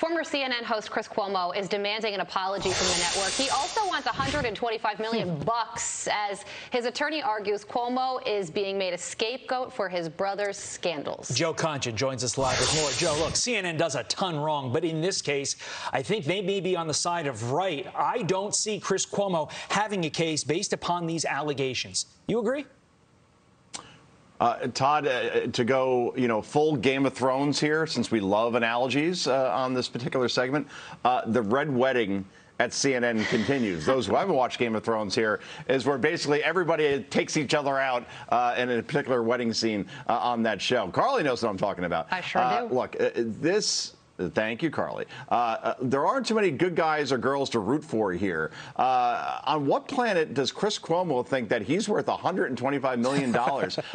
Former CNN host Chris Cuomo is demanding an apology from the network. He also wants 125 million hmm. bucks as his attorney argues Cuomo is being made a scapegoat for his brother's scandals. Joe Concha joins us live with more. Joe, look, CNN does a ton wrong, but in this case, I think they may be on the side of right. I don't see Chris Cuomo having a case based upon these allegations. You agree? Uh, Todd, uh, to go, you know, full Game of Thrones here, since we love analogies uh, on this particular segment, uh, the Red Wedding at CNN continues. Those who haven't watched Game of Thrones here is where basically everybody takes each other out uh, in a particular wedding scene uh, on that show. Carly knows what I'm talking about. I sure do. Look, this Thank you, Carly. Uh, uh, there aren't too many good guys or girls to root for here. Uh, on what planet does Chris Cuomo think that he's worth $125 million?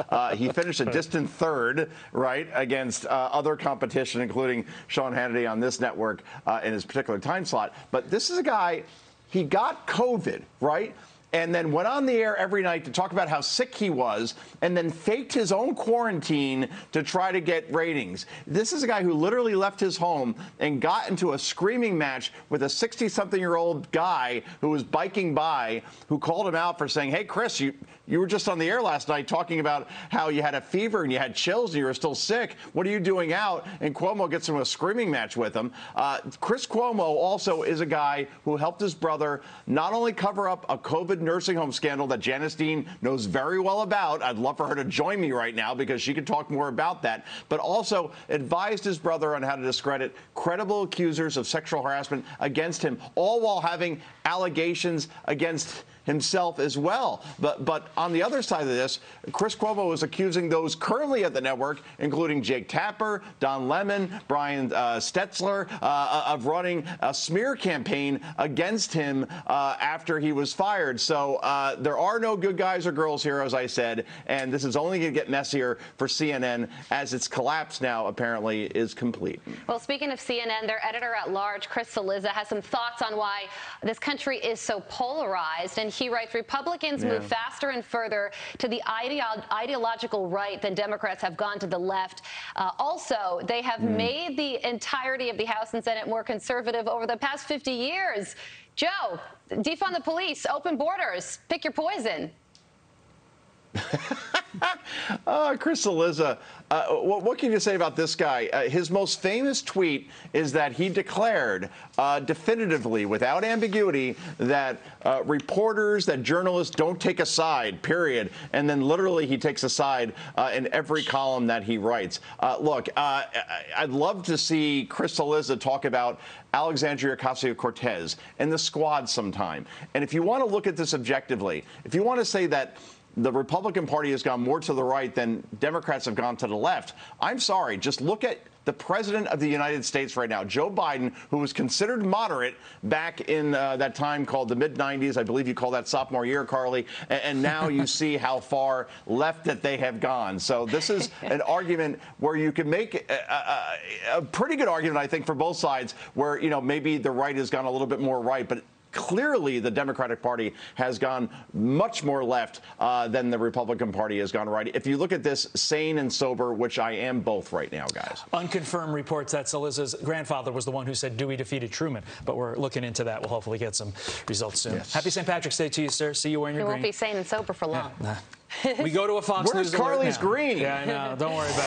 Uh, he finished a distant third, right, against uh, other competition, including Sean Hannity on this network uh, in his particular time slot. But this is a guy, he got COVID, right? And then went on the air every night to talk about how sick he was and then faked his own quarantine to try to get ratings. This is a guy who literally left his home and got into a screaming match with a 60 something year old guy who was biking by who called him out for saying, Hey, Chris, you, you were just on the air last night talking about how you had a fever and you had chills and you were still sick. What are you doing out? And Cuomo gets into a screaming match with him. Uh, Chris Cuomo also is a guy who helped his brother not only cover up a COVID nursing home scandal that Janice Dean knows very well about. I'd love for her to join me right now because she could talk more about that, but also advised his brother on how to discredit credible accusers of sexual harassment against him, all while having allegations against himself as well. But but on the other side of this, Chris Cuomo is accusing those currently at the network, including Jake Tapper, Don Lemon, Brian uh, Stelter, uh, of running a smear campaign against him uh, after he was fired. So uh, there are no good guys or girls here, as I said, and this is only going to get messier for CNN as its collapse now apparently is complete. Well, speaking of CNN, their editor at large, Chris Cillizza, has some thoughts on why this country is so polarized and he writes Republicans yeah. move faster and further to the ideo- ideological right than Democrats have gone to the left. Uh, also, they have mm. made the entirety of the House and Senate more conservative over the past 50 years. Joe, defund the police, open borders, pick your poison. uh, Chris Cillizza, uh, what, what, can you say about this guy? Uh, his most famous tweet is that he declared uh, definitively, without ambiguity, that uh, reporters, that journalists don't take a side, period. And then literally he takes a side uh, in every column that he writes. look, I'd love to see Chris Cillizza talk about Alexandria Ocasio Cortez and the squad sometime. And if you want to look at this objectively, if you want to say that the Republican Party has gone more to the right than Democrats have gone to the left. I'm sorry, just look at the president of the United States right now, Joe Biden, who was considered moderate back in uh, that time called the mid 90s. I believe you call that sophomore year, Carly. And, and now you see how far left that they have gone. So this is an argument where you can make a, a, a pretty good argument, I think, for both sides, where, you know, maybe the right has gone a little bit more right. But clearly the Democratic Party has gone much more left uh, than the Republican Party has gone right. If you look at this sane and sober, which I am both right now, guys. Unconfirmed reports that Cillizza's grandfather was the one who said Dewey defeated Truman, but we're looking into that. We'll hopefully get some results soon. Yes. Happy St. Patrick's Day to you, sir. See you wearing your you green. won't be sane and sober for long. Yeah, nah. we go to a Fox Where's News Carly's green? Yeah, I know. Don't worry about it.